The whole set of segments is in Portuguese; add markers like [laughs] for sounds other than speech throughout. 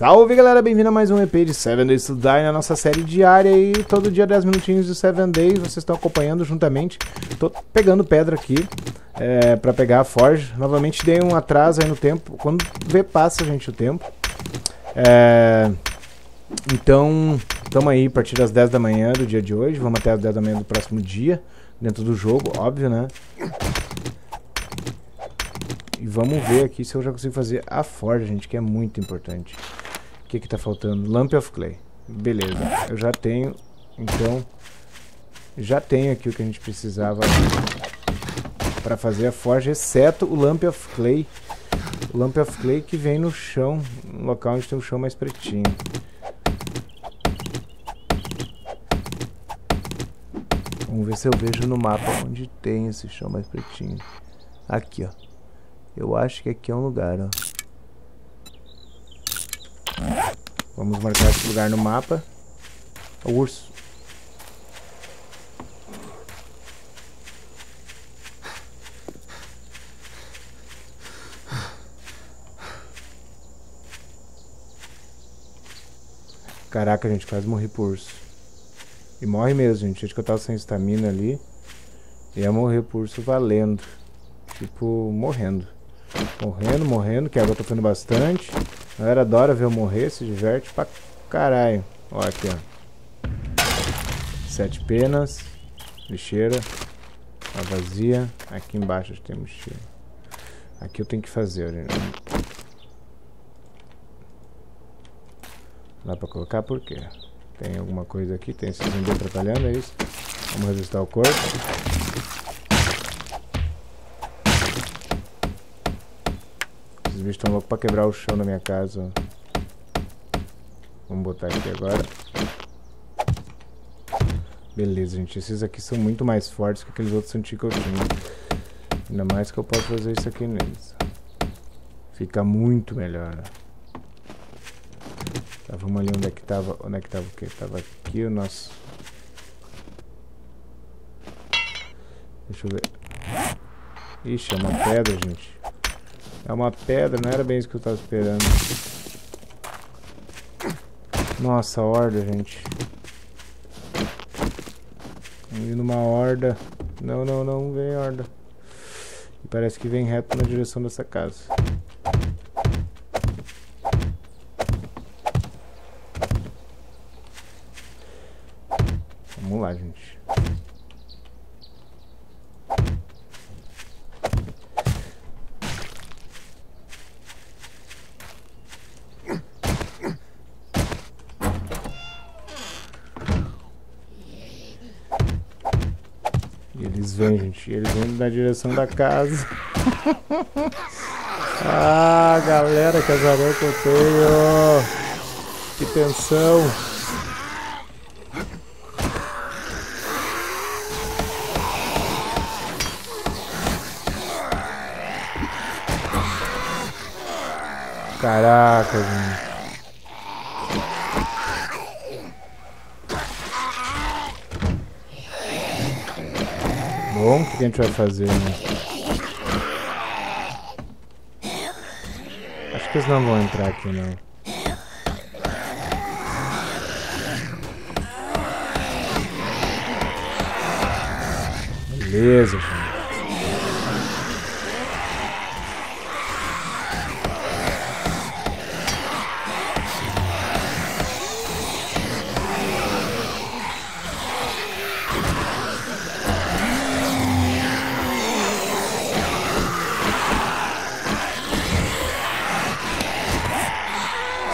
Salve galera, bem-vindo a mais um EP de 7 Days to Die na nossa série diária e todo dia 10 minutinhos de 7 Days vocês estão acompanhando juntamente. Tô pegando pedra aqui é, para pegar a Forge. Novamente dei um atraso aí no tempo, quando vê passa gente o tempo. É, então, estamos aí a partir das 10 da manhã do dia de hoje, vamos até as 10 da manhã do próximo dia, dentro do jogo, óbvio, né? E vamos ver aqui se eu já consigo fazer a Forge, gente, que é muito importante. Que que tá faltando? Lamp of Clay. Beleza, eu já tenho, então... Já tenho aqui o que a gente precisava para fazer a Forge, exceto o Lamp of Clay. O Lamp of Clay que vem no chão, no local onde tem o chão mais pretinho. Vamos ver se eu vejo no mapa onde tem esse chão mais pretinho. Aqui, ó. Eu acho que aqui é um lugar, ó. Vamos marcar esse lugar no mapa. O urso. Caraca, gente, quase morri por urso. E morre mesmo, gente. Acho que eu tava sem estamina ali. Ia morrer por urso valendo. Tipo, morrendo. Morrendo, morrendo, que a água tá ficando bastante. A galera adora ver eu morrer, se diverte pra caralho. Ó, aqui, ó. Sete penas. Lixeira. Tá vazia. Aqui embaixo tem mochila. Aqui eu tenho que fazer, gente. Dá pra colocar por quê? Tem alguma coisa aqui? Tem esse zumbi atrapalhando, é isso? Vamos resistar o corpo. Esses bichos estão loucos pra quebrar o chão da minha casa. Vamos botar aqui agora. Beleza, gente. Esses aqui são muito mais fortes que aqueles outros antigos que eu tinha. Ainda mais que eu posso fazer isso aqui neles. Fica muito melhor. Tá, vamos ali onde é que tava. Onde é que tava o quê? Tava aqui o nosso. Deixa eu ver. Ixi, é uma pedra, gente. É uma pedra, não era bem isso que eu tava esperando. Nossa, horda, gente. Indo uma horda. Não, não, não, vem horda. Parece que vem reto na direção dessa casa. Vamos lá, gente. Eles gente. Eles vêm na direção da casa. [laughs] ah, galera, casarão que eu tenho. Que tensão. Caraca, gente. Bom, o que a gente vai fazer, né? Acho que eles não vão entrar aqui, não. Beleza, gente.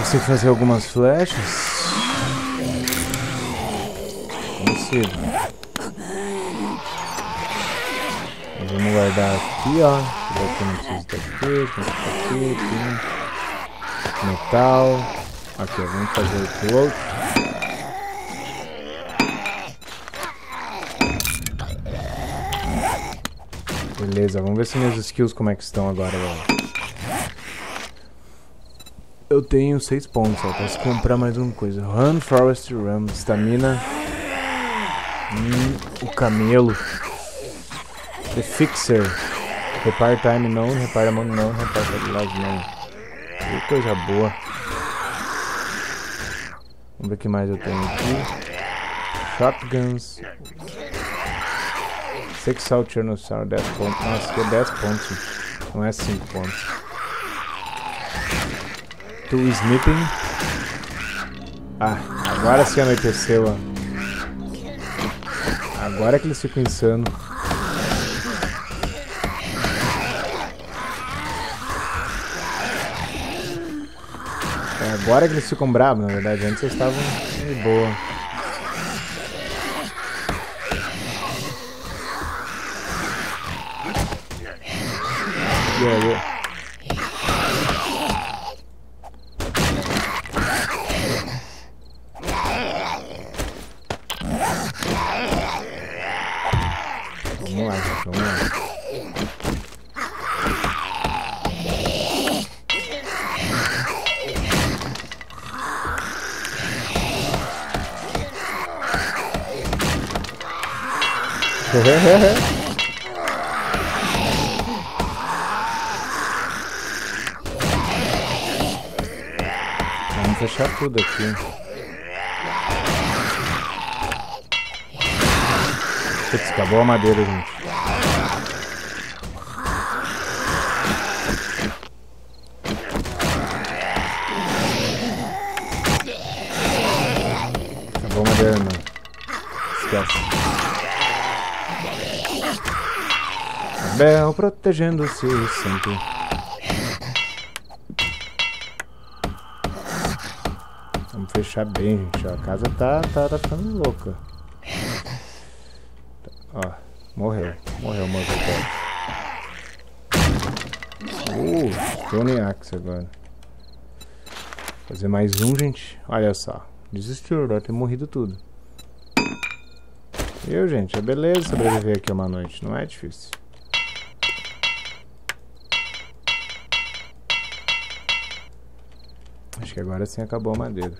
Consigo fazer algumas flechas? Consigo. Vamos guardar aqui, ó. Aqui não precisa daqui, aqui, aqui, Metal. Aqui, vamos fazer o outro. Beleza, vamos ver se meus skills como é que estão agora. Eu tenho 6 pontos, ó. Posso comprar mais uma coisa. Run, Forest, Run. Stamina. Hum, o camelo. The Fixer. Repare time não, a mão não, repare habilidade não. Que coisa boa. Vamos ver o que mais eu tenho aqui. Shotguns. Sexual Tyrannosaur, 10 pontos. Nossa, aqui é 10 pontos. Não é 5 pontos. Two Snipping. Ah, agora sim anoiteceu, ó. Agora que eles ficam insanos. É agora que eles ficam bravos, na verdade. Antes eles estavam de boa. Yeah, yeah. Vamos lá, vamos lá. [laughs] Vamos fechar tudo aqui. Putz, acabou a madeira, gente. Acabou a madeira, não. Esquece. Bel protegendo-se sempre. Vamos fechar bem, gente. A casa tá, tá, tá ficando louca. Morreu. Morreu, morreu. Uh, Stone Axe agora. Fazer mais um, gente. Olha só. Desistiu, deve ter morrido tudo. Eu, gente, é beleza sobreviver aqui uma noite. Não é difícil. Acho que agora sim acabou a madeira.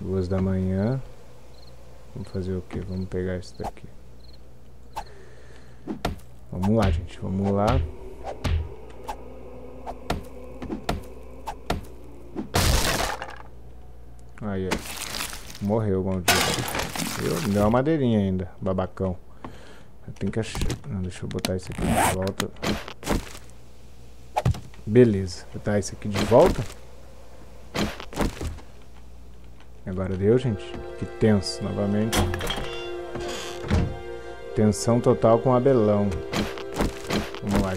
Duas da manhã. Vamos fazer o que? Vamos pegar isso daqui. Vamos lá, gente. Vamos lá. Aí, ó. Morreu, maldito. Eu, me deu uma madeirinha ainda, babacão. Eu tenho que achar. Não, deixa eu botar isso aqui de volta. Beleza, botar isso aqui de volta. Agora deu, gente. Que tenso, novamente. Tensão total com abelão. Vamos lá.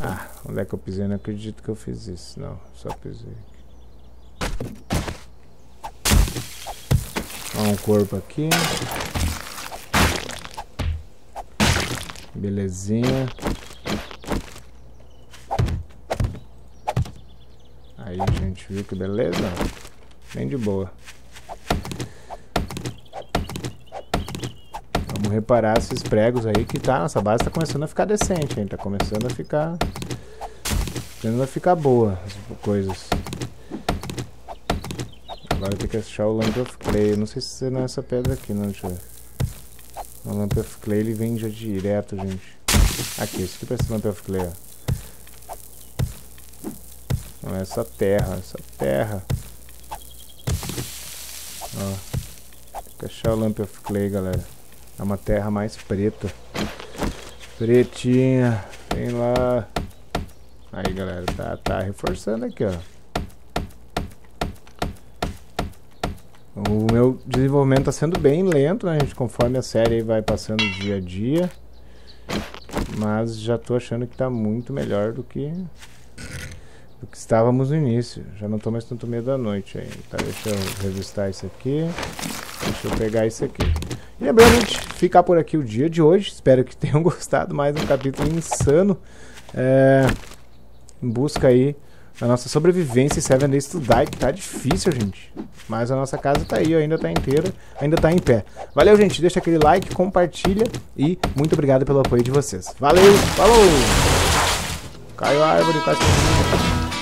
Ah, onde é que eu pisei? Não acredito que eu fiz isso. Não, só pisei. Ó, um corpo aqui. Belezinha. Gente, viu que beleza? Bem de boa. Vamos reparar esses pregos aí que tá, nossa base tá começando a ficar decente, hein? Tá começando a ficar... Começando a ficar boa as coisas. Agora tem que achar o Lamp of Clay. Não sei se é nessa pedra aqui, não, deixa eu ver. O Lamp of Clay ele vem já direto, gente. Aqui, esse aqui parece Lamp of Clay, ó. Essa terra, essa terra. Ó. Tem que achar o Lamp of Clay, galera. É uma terra mais preta. Pretinha. Vem lá. Aí, galera. Tá, tá reforçando aqui, ó. O meu desenvolvimento tá sendo bem lento, né, gente? Conforme a série vai passando dia a dia. Mas já tô achando que tá muito melhor do que estávamos no início. Já não tô mais tanto medo da noite aí. Tá, deixa eu revistar isso aqui. Deixa eu pegar isso aqui. E lembrando, gente, ficar por aqui o dia de hoje. Espero que tenham [laughs] gostado. Mais um capítulo insano. É, em busca aí da nossa sobrevivência em Seven Days to Die, que tá difícil, gente. Mas a nossa casa tá aí, ainda tá inteira, ainda tá em pé. Valeu, gente. Deixa aquele like, compartilha e muito obrigado pelo apoio de vocês. Valeu, falou! Caiu a árvore, quase.